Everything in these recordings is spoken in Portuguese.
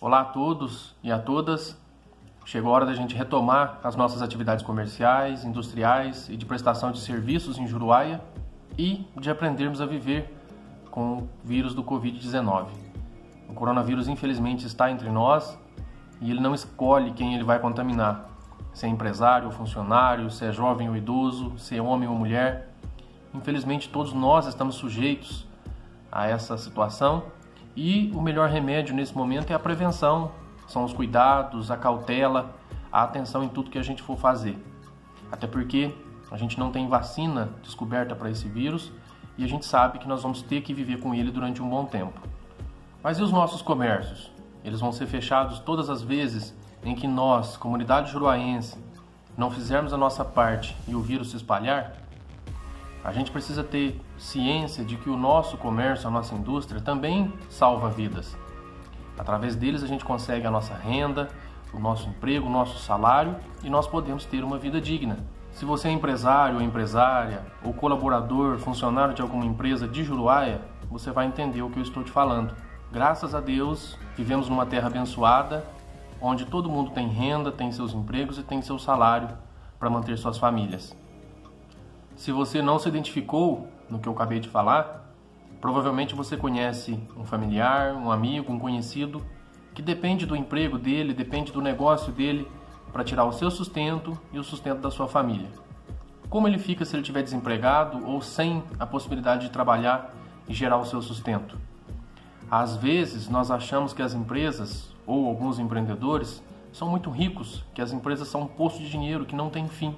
Olá a todos e a todas. Chegou a hora da gente retomar as nossas atividades comerciais, industriais e de prestação de serviços em Juruáia e de aprendermos a viver com o vírus do Covid-19. O coronavírus, infelizmente, está entre nós e ele não escolhe quem ele vai contaminar. Se é empresário ou funcionário, se é jovem ou idoso, se é homem ou mulher. Infelizmente, todos nós estamos sujeitos a essa situação e o melhor remédio nesse momento é a prevenção, são os cuidados, a cautela, a atenção em tudo que a gente for fazer. Até porque a gente não tem vacina descoberta para esse vírus e a gente sabe que nós vamos ter que viver com ele durante um bom tempo. Mas e os nossos comércios? Eles vão ser fechados todas as vezes em que nós, comunidade juruaense, não fizermos a nossa parte e o vírus se espalhar? A gente precisa ter ciência de que o nosso comércio, a nossa indústria também salva vidas. Através deles a gente consegue a nossa renda, o nosso emprego, o nosso salário e nós podemos ter uma vida digna. Se você é empresário ou empresária, ou colaborador, funcionário de alguma empresa de Juruáia, você vai entender o que eu estou te falando. Graças a Deus, vivemos numa terra abençoada, onde todo mundo tem renda, tem seus empregos e tem seu salário para manter suas famílias. Se você não se identificou no que eu acabei de falar, provavelmente você conhece um familiar, um amigo, um conhecido que depende do emprego dele, depende do negócio dele para tirar o seu sustento e o sustento da sua família. Como ele fica se ele estiver desempregado ou sem a possibilidade de trabalhar e gerar o seu sustento? Às vezes nós achamos que as empresas ou alguns empreendedores são muito ricos, que as empresas são um poço de dinheiro que não tem fim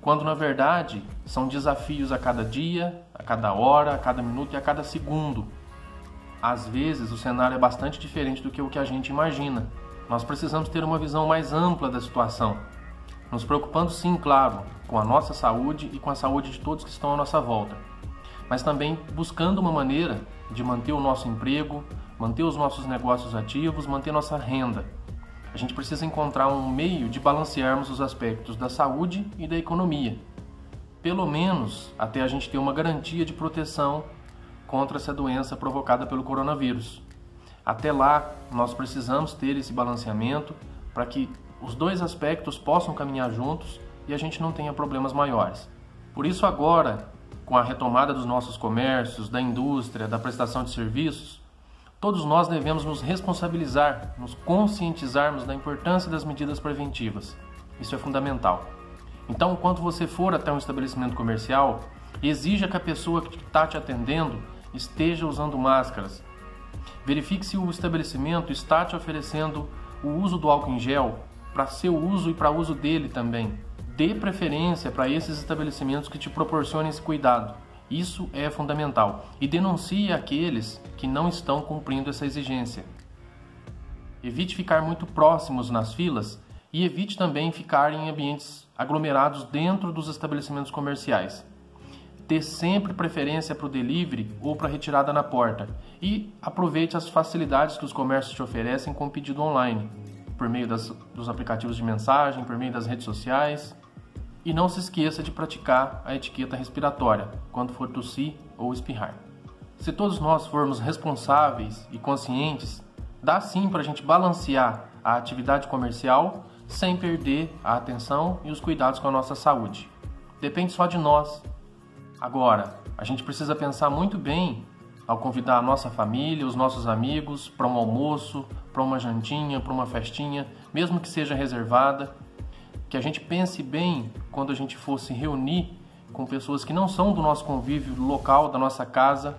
quando na verdade são desafios a cada dia, a cada hora, a cada minuto e a cada segundo. Às vezes o cenário é bastante diferente do que o que a gente imagina. Nós precisamos ter uma visão mais ampla da situação, nos preocupando sim, claro, com a nossa saúde e com a saúde de todos que estão à nossa volta, mas também buscando uma maneira de manter o nosso emprego, manter os nossos negócios ativos, manter nossa renda a gente precisa encontrar um meio de balancearmos os aspectos da saúde e da economia, pelo menos até a gente ter uma garantia de proteção contra essa doença provocada pelo coronavírus. Até lá, nós precisamos ter esse balanceamento para que os dois aspectos possam caminhar juntos e a gente não tenha problemas maiores. Por isso, agora, com a retomada dos nossos comércios, da indústria, da prestação de serviços, Todos nós devemos nos responsabilizar, nos conscientizarmos da importância das medidas preventivas. Isso é fundamental. Então, quando você for até um estabelecimento comercial, exija que a pessoa que está te atendendo esteja usando máscaras. Verifique se o estabelecimento está te oferecendo o uso do álcool em gel para seu uso e para uso dele também. Dê preferência para esses estabelecimentos que te proporcionem esse cuidado. Isso é fundamental. E denuncie aqueles que não estão cumprindo essa exigência. Evite ficar muito próximos nas filas e evite também ficar em ambientes aglomerados dentro dos estabelecimentos comerciais. Dê sempre preferência para o delivery ou para a retirada na porta e aproveite as facilidades que os comércios te oferecem com o pedido online, por meio das, dos aplicativos de mensagem, por meio das redes sociais e não se esqueça de praticar a etiqueta respiratória quando for tossir ou espirrar. Se todos nós formos responsáveis e conscientes, dá sim para a gente balancear a atividade comercial sem perder a atenção e os cuidados com a nossa saúde. Depende só de nós. Agora, a gente precisa pensar muito bem ao convidar a nossa família, os nossos amigos para um almoço, para uma jantinha, para uma festinha, mesmo que seja reservada, que a gente pense bem quando a gente for se reunir com pessoas que não são do nosso convívio local, da nossa casa,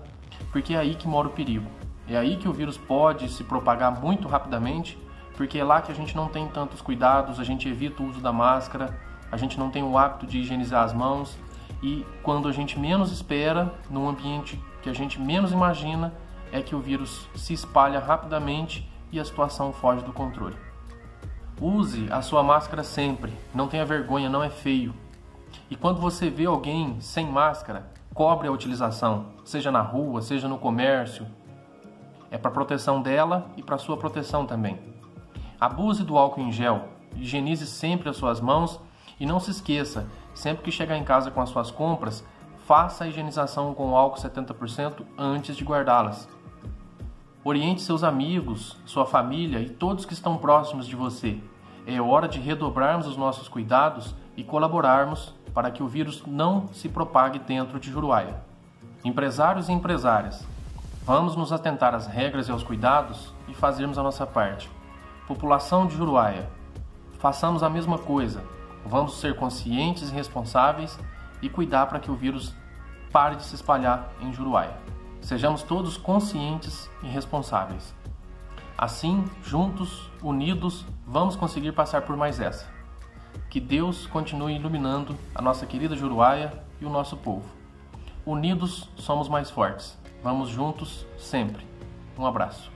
porque é aí que mora o perigo. É aí que o vírus pode se propagar muito rapidamente, porque é lá que a gente não tem tantos cuidados, a gente evita o uso da máscara, a gente não tem o hábito de higienizar as mãos e quando a gente menos espera, num ambiente que a gente menos imagina, é que o vírus se espalha rapidamente e a situação foge do controle. Use a sua máscara sempre, não tenha vergonha, não é feio. E quando você vê alguém sem máscara, cobre a utilização, seja na rua, seja no comércio. É para proteção dela e para sua proteção também. Abuse do álcool em gel, higienize sempre as suas mãos e não se esqueça, sempre que chegar em casa com as suas compras, faça a higienização com álcool 70% antes de guardá-las. Oriente seus amigos, sua família e todos que estão próximos de você. É hora de redobrarmos os nossos cuidados e colaborarmos para que o vírus não se propague dentro de Juruáia. Empresários e empresárias, vamos nos atentar às regras e aos cuidados e fazermos a nossa parte. População de Juruáia, façamos a mesma coisa. Vamos ser conscientes e responsáveis e cuidar para que o vírus pare de se espalhar em Juruáia. Sejamos todos conscientes e responsáveis. Assim, juntos, unidos, vamos conseguir passar por mais essa. Que Deus continue iluminando a nossa querida Juruáia e o nosso povo. Unidos somos mais fortes. Vamos juntos sempre. Um abraço.